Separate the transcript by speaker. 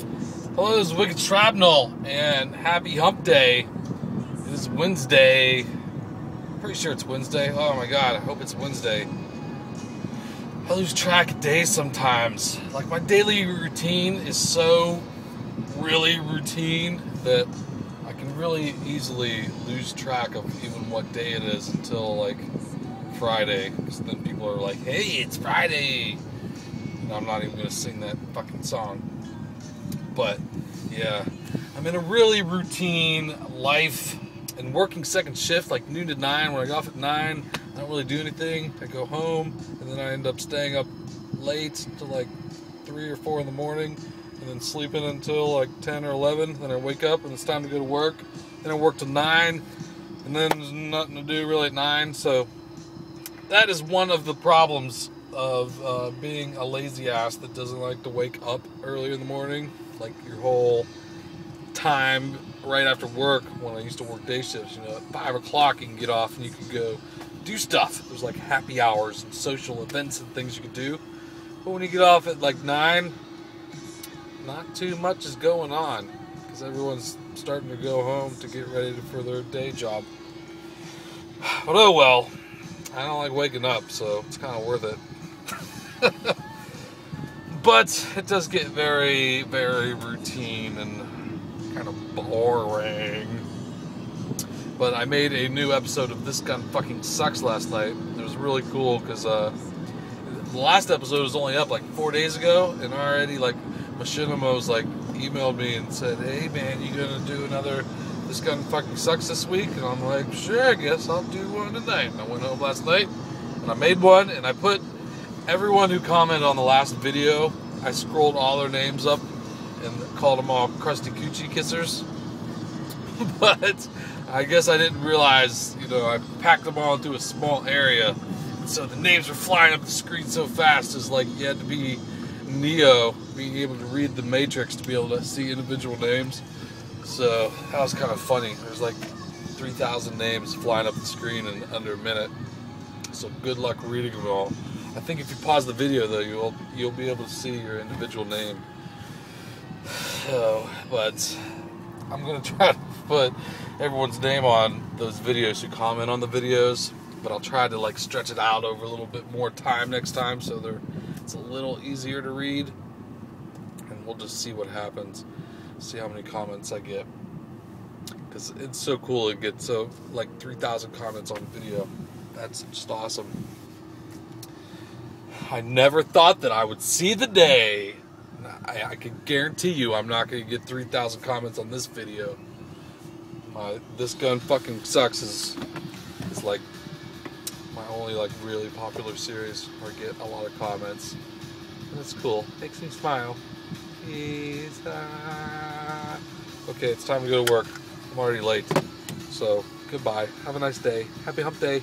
Speaker 1: Hello, this is Wicked Shrapnel, and happy hump day. It is Wednesday. Pretty sure it's Wednesday. Oh my god, I hope it's Wednesday. I lose track of days sometimes. Like, my daily routine is so really routine that I can really easily lose track of even what day it is until like Friday. Because then people are like, hey, it's Friday. And I'm not even going to sing that fucking song. But yeah, I'm in a really routine life and working second shift, like noon to nine. When I get off at nine, I don't really do anything. I go home, and then I end up staying up late to like three or four in the morning, and then sleeping until like 10 or 11. Then I wake up, and it's time to go to work. Then I work till nine, and then there's nothing to do really at nine. So that is one of the problems of uh, being a lazy ass that doesn't like to wake up earlier in the morning. Like your whole time right after work when I used to work day shifts, you know, at five o'clock you can get off and you can go do stuff. There's like happy hours and social events and things you could do. But when you get off at like nine, not too much is going on because everyone's starting to go home to get ready for their day job. But oh well, I don't like waking up, so it's kind of worth it. but it does get very, very routine and kind of boring. But I made a new episode of This Gun Fucking Sucks last night. It was really cool because uh, the last episode was only up like four days ago, and already like Machinima's like emailed me and said, "Hey man, you gonna do another This Gun Fucking Sucks this week?" And I'm like, "Sure, I guess I'll do one tonight." And I went home last night and I made one, and I put everyone who commented on the last video. I scrolled all their names up and called them all crusty coochie kissers. but I guess I didn't realize, you know, I packed them all into a small area. So the names were flying up the screen so fast, it's like you had to be Neo, being able to read the Matrix to be able to see individual names. So that was kind of funny. There's like 3,000 names flying up the screen in under a minute. So good luck reading them all. I think if you pause the video though, you'll you'll be able to see your individual name. So, but I'm gonna try to put everyone's name on those videos who comment on the videos. But I'll try to like stretch it out over a little bit more time next time, so they're it's a little easier to read. And we'll just see what happens. See how many comments I get. Because it's so cool to get so like 3,000 comments on video. That's just awesome. I never thought that I would see the day. I, I can guarantee you I'm not going to get 3,000 comments on this video. My This Gun Fucking Sucks is, is like my only like really popular series where I get a lot of comments. And it's cool. Makes me smile. Okay, it's time to go to work. I'm already late. So, goodbye. Have a nice day. Happy hump day.